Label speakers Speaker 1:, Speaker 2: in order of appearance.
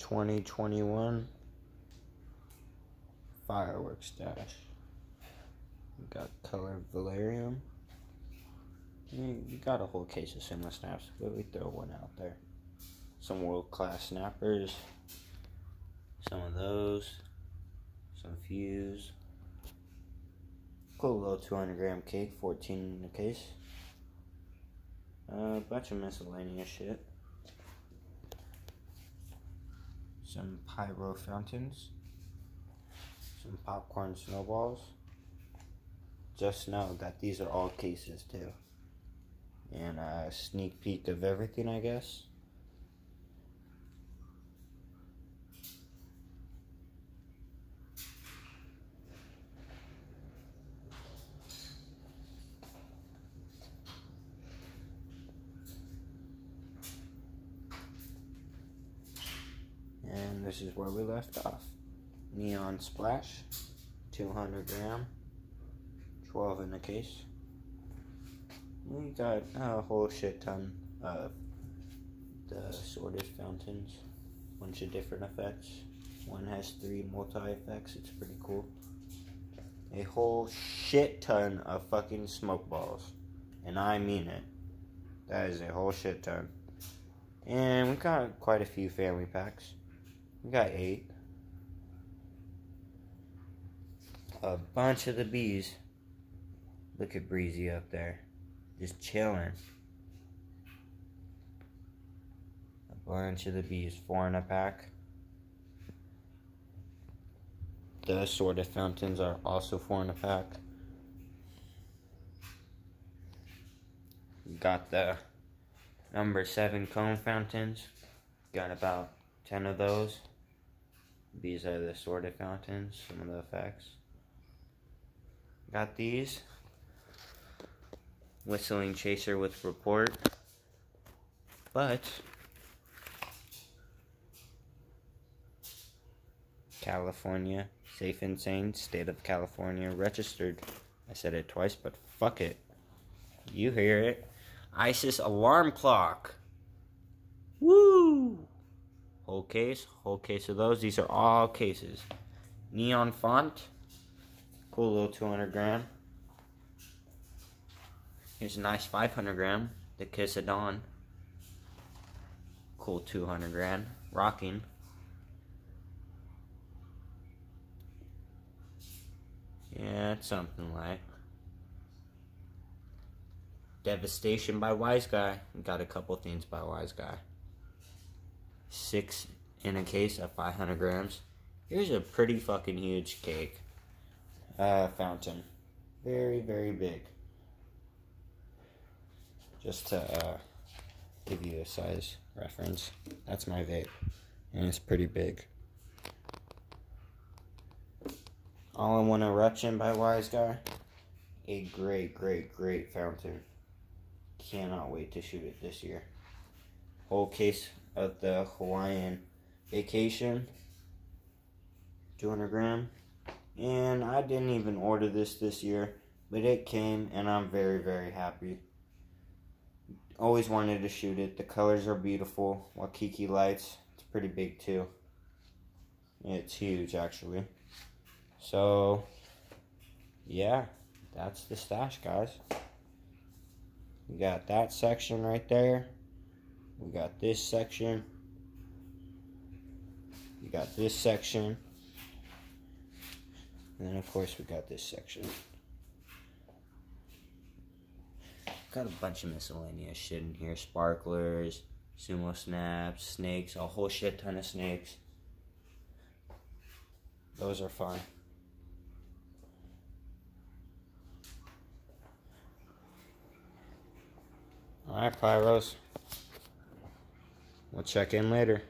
Speaker 1: 2021 fireworks stash. We got color Valerium. We got a whole case of cinema snaps, but we throw one out there. Some world class snappers. Some of those. Some fuse. Cool little 200 gram cake, 14 in the case. A bunch of miscellaneous shit. Some pyro fountains. Some popcorn snowballs. Just know that these are all cases too and a sneak peek of everything, I guess. This is where we left off. Neon Splash, 200 gram, 12 in the case we got a whole shit ton of the sorted fountains, bunch of different effects. One has three multi effects, it's pretty cool. A whole shit ton of fucking smoke balls. And I mean it. That is a whole shit ton. And we got quite a few family packs. We got eight. A bunch of the bees. Look at Breezy up there. Just chilling. A bunch of the bees, four in a pack. The assorted fountains are also four in a pack. Got the number seven cone fountains. Got about 10 of those. These are the assorted fountains, some of the effects. Got these. Whistling Chaser with report. But California, safe and sane, state of California, registered. I said it twice, but fuck it. You hear it. ISIS alarm clock. Woo! Whole case, whole case of those. These are all cases. Neon font. Cool little 200 gram. Here's a nice 500 gram, the Kiss of Dawn. Cool 200 gram, rocking. Yeah, it's something like. Devastation by Wise Guy. Got a couple things by Wise Guy. Six in a case of 500 grams. Here's a pretty fucking huge cake. Uh, fountain. Very, very big just to uh, give you a size reference. That's my vape, and it's pretty big. All in One Eruption by Wise Guy. A great, great, great fountain. Cannot wait to shoot it this year. Whole case of the Hawaiian Vacation. 200 gram. And I didn't even order this this year, but it came and I'm very, very happy. Always wanted to shoot it. The colors are beautiful. Waikiki lights. It's pretty big too. It's huge actually. So, yeah, that's the stash, guys. We got that section right there. We got this section. We got this section. And then, of course, we got this section. Got a bunch of miscellaneous shit in here. Sparklers, sumo snaps, snakes, a whole shit ton of snakes. Those are fun. Alright, Pyros. We'll check in later.